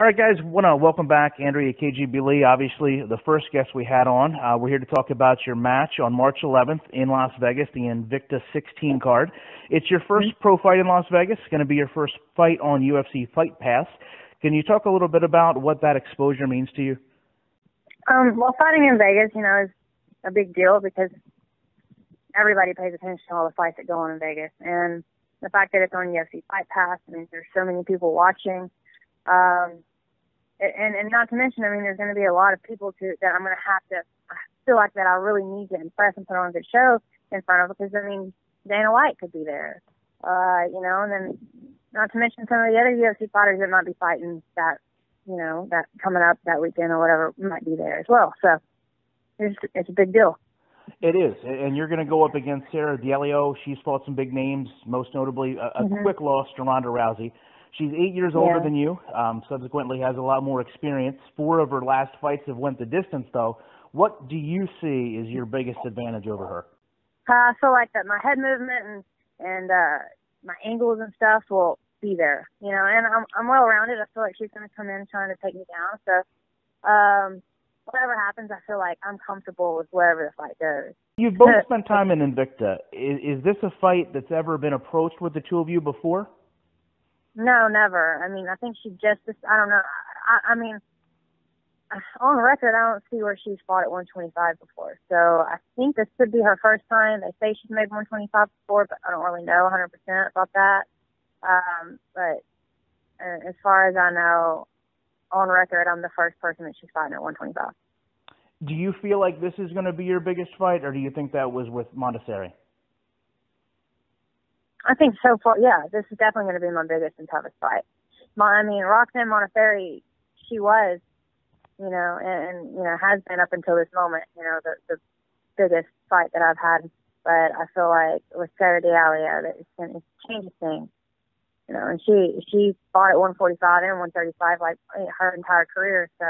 All right, guys, want to welcome back Andrea KGB Lee, obviously the first guest we had on. Uh, we're here to talk about your match on March 11th in Las Vegas, the Invicta 16 card. It's your 1st pro fight in Las Vegas. It's going to be your first fight on UFC Fight Pass. Can you talk a little bit about what that exposure means to you? Um, well, fighting in Vegas, you know, is a big deal because everybody pays attention to all the fights that go on in Vegas, and the fact that it's on UFC Fight Pass means there's so many people watching. Um, and and not to mention, I mean, there's going to be a lot of people to that I'm going to have to I feel like that I really need to impress and put on a good show in front of because I mean Dana White could be there, uh, you know, and then not to mention some of the other UFC fighters that might be fighting that you know that coming up that weekend or whatever might be there as well. So it's it's a big deal. It is, and you're going to go up against Sarah D'Alelio. She's fought some big names, most notably a, a mm-hmm. quick loss to Ronda Rousey. She's eight years older than you. Um, subsequently, has a lot more experience. Four of her last fights have went the distance, though. What do you see is your biggest advantage over her? Uh, I feel like that my head movement and and uh, my angles and stuff will be there, you know. And I'm I'm well rounded. I feel like she's going to come in trying to take me down. So, um, whatever happens, I feel like I'm comfortable with wherever the fight goes. You've both spent time in Invicta. Is, is this a fight that's ever been approached with the two of you before? No, never. I mean, I think she just, I don't know. I, I mean, on record, I don't see where she's fought at 125 before. So I think this could be her first time. They say she's made 125 before, but I don't really know 100% about that. Um, but uh, as far as I know, on record, I'm the first person that she's fighting at 125. Do you feel like this is going to be your biggest fight, or do you think that was with Modafferi? I think so far, yeah, this is definitely going to be my biggest and toughest fight. My, I mean, Roxanne Modafferi, she was, you know, and, and you know has been up until this moment, you know, the the biggest fight that I've had. But I feel like with Sarah D'Alelio, that it's going to change things. You know, and she she fought at 145 and 135 like her entire career. So,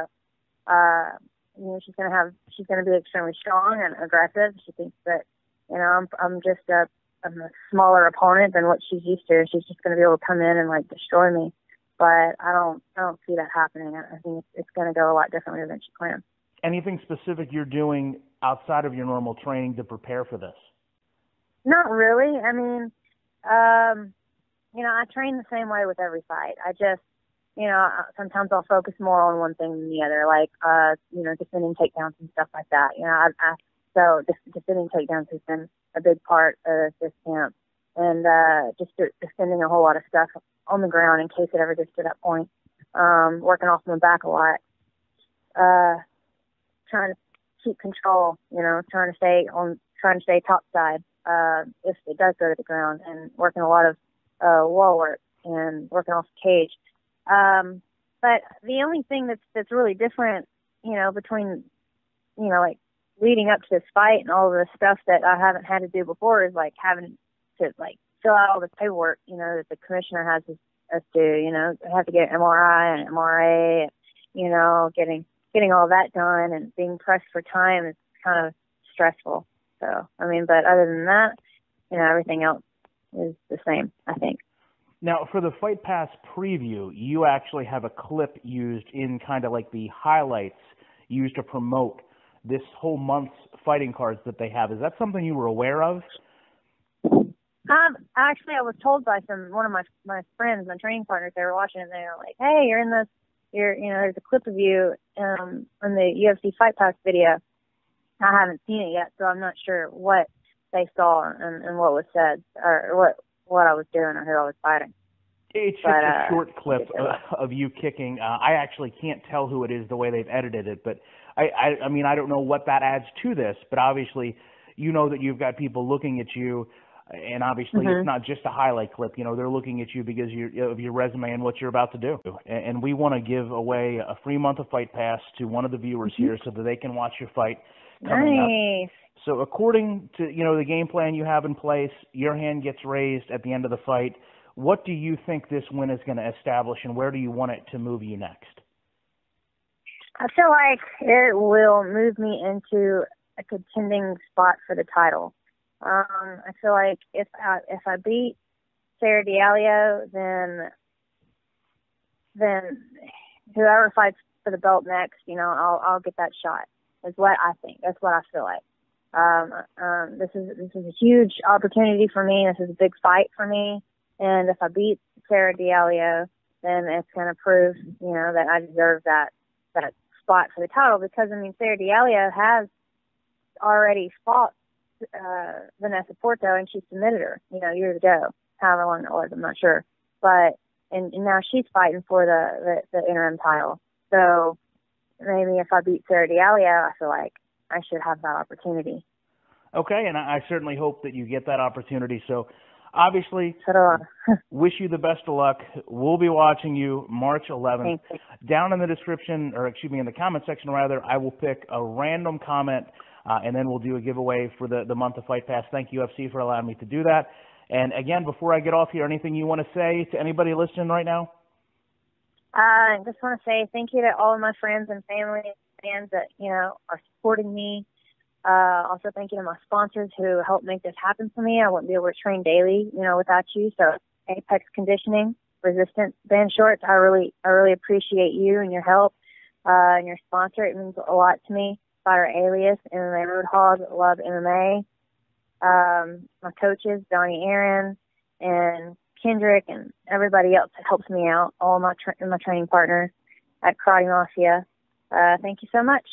uh, you know, she's going to have she's going to be extremely strong and aggressive. She thinks that, you know, I'm I'm just a a smaller opponent than what she's used to. She's just going to be able to come in and like destroy me. But I don't, I don't see that happening. I think it's, it's going to go a lot differently than she planned. Anything specific you're doing outside of your normal training to prepare for this? Not really. I mean, um, you know, I train the same way with every fight. I just, you know, sometimes I'll focus more on one thing than the other, like, uh, you know, defending takedowns and stuff like that. You know, I, I so defending takedowns has been a big part of this camp, and uh, just defending a whole lot of stuff on the ground in case it ever gets to that point. Um, working off my back a lot, uh, trying to keep control. You know, trying to stay on, trying to stay top side uh, if it does go to the ground, and working a lot of uh, wall work and working off the cage. Um, but the only thing that's that's really different, you know, between you know like leading up to this fight and all the stuff that I haven't had to do before is like having to like fill out all this paperwork, you know, that the commissioner has us do, you know, I have to get MRI and MRA, you know, getting getting all that done and being pressed for time is kind of stressful. So, I mean, but other than that, you know, everything else is the same, I think. Now, for the Fight Pass preview, you actually have a clip used in kind of like the highlights used to promote this whole month's fighting cards that they have. Is that something you were aware of? Um, actually, I was told by some one of my my friends, my training partners. They were watching, and they were like, "Hey, you're in this. You're, you know, there's a clip of you um on the UFC Fight Pass video. I haven't seen it yet, so I'm not sure what they saw and, and what was said, or what what I was doing, or who I was fighting." It's just a uh, short clip of, of you kicking. Uh, I actually can't tell who it is the way they've edited it, but I, I, I mean, I don't know what that adds to this, but obviously, you know that you've got people looking at you, and obviously, mm-hmm. it's not just a highlight clip. You know, they're looking at you because you, of your resume and what you're about to do. And, and we want to give away a free month of Fight Pass to one of the viewers mm-hmm. here so that they can watch your fight coming nice. up. So, according to you know the game plan you have in place, your hand gets raised at the end of the fight. What do you think this win is going to establish, and where do you want it to move you next? I feel like it will move me into a contending spot for the title. Um, I feel like if I if I beat Sarah D'Alelio, then then whoever fights for the belt next, you know, I'll I'll get that shot. Is what I think. That's what I feel like. Um, um, this is this is a huge opportunity for me. This is a big fight for me, and if I beat Sarah D'Alelio, then it's going to prove, you know, that I deserve that that spot for the title. Because I mean, Sarah D'Alelio has already fought uh, Vanessa Porto, and she submitted her, you know, years ago, however long that was, I'm not sure. But and, and now she's fighting for the, the the interim title. So maybe if I beat Sarah D'Alelio, I feel like I should have that opportunity. Okay, and I, I certainly hope that you get that opportunity. So obviously, wish you the best of luck. We'll be watching you March 11th. Down in the description, or excuse me, in the comment section rather, I will pick a random comment, uh, and then we'll do a giveaway for the, the month of Fight Pass. Thank you, UFC, for allowing me to do that. And again, before I get off here, anything you want to say to anybody listening right now? Uh, I just want to say thank you to all of my friends and family and fans that you know are supporting me. Uh, also, thank you to my sponsors who helped make this happen for me. I wouldn't be able to train daily, you know, without you. So, Apex Conditioning, Resistance Band Shorts. I really, I really appreciate you and your help uh, and your sponsor. It means a lot to me. Fighter Alias, MMA Roadhog, Love MMA. Um, my coaches, Donnie Aaron and Kendrick, and everybody else that helps me out. All my tra- my training partners at Karate Mafia. Uh, thank you so much.